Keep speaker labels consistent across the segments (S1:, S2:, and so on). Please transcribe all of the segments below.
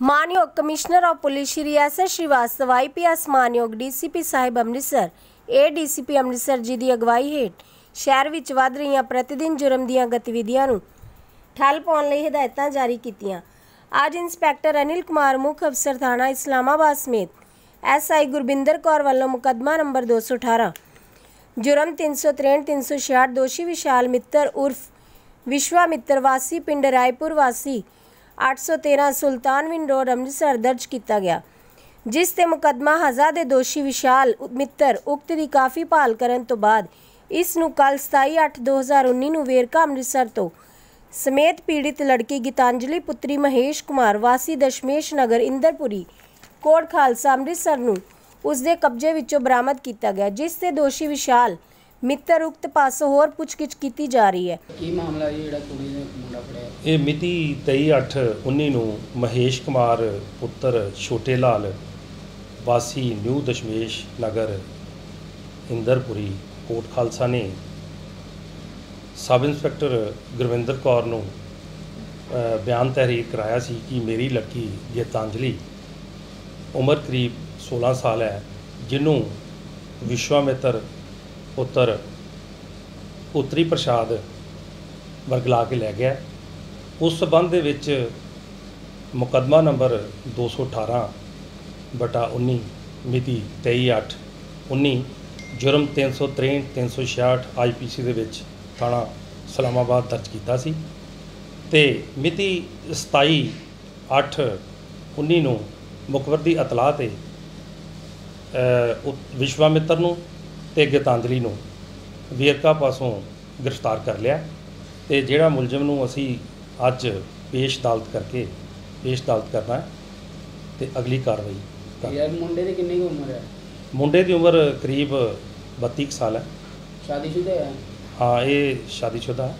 S1: ਮਾਨਯੋਗ commissioner of police Shri S S Srivastava IPS ਮਾਨਯੋਗ DCP ਸਾਹਿਬ ਅੰਮ੍ਰਿਤਸਰ ਏ ਏਡੀਸੀਪੀ ਅੰਮ੍ਰਿਤਸਰ ਜੀ ਦੀ ਅਗਵਾਈ ਹੇਠ ਸ਼ਹਿਰ ਵਿੱਚ ਵੱਧ ਰਹੀਆਂ ਪ੍ਰਤੀਦਿਨ ਜੁਰਮ ਦੀਆਂ ਗਤੀਵਿਧੀਆਂ ਨੂੰ ਠੱਲ ਪਾਉਣ ਲਈ ਹਦਾਇਤਾਂ ਜਾਰੀ ਕੀਤੀਆਂ ਅੱਜ ਇੰਸਪੈਕਟਰ ਅਨਿਲ ਕੁਮਾਰ ਮੁੱਖ ਅਫਸਰ ਥਾਣਾ ਇਸਲਾਮਾਬਾਦ ਸਮੇਤ ਐਸਆਈ ਗੁਰਬਿੰਦਰ ਕੌਰ ਵੱਲੋਂ ਮੁਕੱਦਮਾ ਨੰਬਰ 218 ਜੁਰਮ 363 366 ਦੋਸ਼ੀ ਵਿਸ਼ਾਲ ਮਿੱਤਰ ਉਰਫ ਵਿਸ਼ਵਾ ਮਿੱਤਰ ਵਾਸੀ ਪਿੰਡ ਰਾਏਪੁਰ ਵਾਸੀ 813 ਸੁਲਤਾਨਵਿੰਡ ਰੋਡ ਅੰਮ੍ਰਿਤਸਰ ਦਰਜ ਕੀਤਾ ਗਿਆ, ਜਿਸ ਤੇ ਮੁਕੱਦਮਾ ਹਜ਼ਾ ਦੇ ਦੋਸ਼ੀ ਵਿਸ਼ਾਲ ਮਿੱਤਰ ਉਕਤ ਦੀ ਕਾਫੀ ਭਾਲ ਕਰਨ ਤੋਂ ਬਾਅਦ ਇਸ ਨੂੰ ਕੱਲ 27/8/2019 ਨੂੰ ਵੇਰਕਾ ਅੰਮ੍ਰਿਤਸਰ ਤੋਂ ਸਮੇਤ ਪੀੜਿਤ ਲੜਕੀ ਗੀਤਾਂਜਲੀ ਪੁੱਤਰੀ ਮਹੇਸ਼ ਕੁਮਾਰ ਵਾਸੀ ਦਸ਼ਮੇਸ਼ ਨਗਰ ਇੰਦਰਪੁਰੀ ਕੋਟ ਖਾਲਸਾ ਅੰਮ੍ਰਿਤਸਰ ਨੂੰ ਉਸ ਦੇ ਕਬਜ਼ੇ ਵਿੱਚੋਂ ਬਰਾਮਦ ਕੀਤਾ ਗਿਆ, ਜਿਸ ਤੇ ਦੋਸ਼ੀ ਵਿਸ਼ਾਲ ਮਿੱਤਰ ਉਕਤ ਪਾਸੋਂ ਹੋਰ ਪੁੱਛਗਿੱਛ ਕੀਤੀ ਜਾ ਰਹੀ ਹੈ।
S2: ਕੀ ਮਾਮਲਾ ਜੀ ਜਿਹੜਾ ਕੁੜੀ ਨੇ ਮੁੰਡਾ ਫੜਿਆ
S3: ਇਹ ਮਿਤੀ 23/8/19 ਨੂੰ ਮਹੇਸ਼ ਕੁਮਾਰ ਪੁੱਤਰ ਛੋਟੇ ਲਾਲ ਵਾਸੀ ਨਿਊ ਦਸ਼ਮੇਸ਼ ਨਗਰ ਇੰਦਰਪੁਰੀ ਕੋਟ ਖਾਲਸਾ ਨੇ ਸਬ ਇੰਸਪੈਕਟਰ ਗੁਰਵਿੰਦਰ ਕੌਰ ਨੂੰ ਬਿਆਨ ਤਹਿਰੀਰ ਕਰਾਇਆ ਸੀ ਕਿ ਮੇਰੀ ਲੜਕੀ ਗੀਤਾਂਜਲੀ ਉਮਰ ਕਰੀਬ 16 ਸਾਲ ਹੈ ਜਿਹਨੂੰ ਵਿਸ਼ਵਾਮਿੱਤਰ ਪੁੱਤਰ ਉੱਤਰੀ ਪ੍ਰਸ਼ਾਦ ਵਰਗਲਾ ਕੇ ਲੈ ਗਿਆ। ਉਸ ਸਬੰਧ ਦੇ ਵਿੱਚ ਮੁਕੱਦਮਾ ਨੰਬਰ 218 ਬਟਾ 19 ਮਿਤੀ 23/8/19 ਜੁਰਮ 363 366 ਆਈਪੀਸੀ ਦੇ ਵਿੱਚ ਥਾਣਾ ਇਸਲਾਮਾਬਾਦ ਦਰਜ ਕੀਤਾ ਸੀ ਤੇ ਮਿਤੀ 27/8/19 ਨੂੰ ਮੁਖਬਰ ਦੀ ਇਤਲਾਹ ਤੇ ਅ, ਉ- ਵਿਸ਼ਵਾਮਿੱਤਰ ਨੂੰ ਤੇ ਗਤਾਂਦਲੀ ਨੂੰ ਵੇਰਕਾ ਪਾਸੋਂ ਗ੍ਰਿਫਤਾਰ ਕਰ ਲਿਆ ਤੇ ਜਿਹੜਾ ਮੁਲਜ਼ਮ ਨੂੰ ਅਸੀਂ ਅੱਜ ਪੇਸ਼ ਅਦਾਲਤ ਕਰਕੇ ਪੇਸ਼ ਅਦਾਲਤ ਕਰਨਾ ਹੈ ਤੇ ਅਗਲੀ ਕਾਰਵਾਈ
S2: ਯਾਰ ਮੁੰਡੇ ਦੀ ਕਿੰਨੀ ਉਮਰ ਹੈ?
S3: ਮੁੰਡੇ ਦੀ ਉਮਰ ਕਰੀਬ 32 ਸਾਲ ਹੈ।
S2: ਸ਼ਾਦੀशुदा ਹੈ?
S3: ਹਾਂ ਇਹ ਸ਼ਾਦੀਸ਼ੁਦਾ ਹੈ।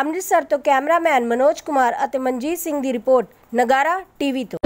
S1: ਅੰਮ੍ਰਿਤਸਰ ਤੋਂ ਕੈਮਰਾਮੈਨ ਮਨੋਜ ਕੁਮਾਰ ਅਤੇ ਮਨਜੀਤ ਸਿੰਘ ਦੀ ਰਿਪੋਰਟ ਨਗਾਰਾ ਟੀਵੀ ਤੋਂ।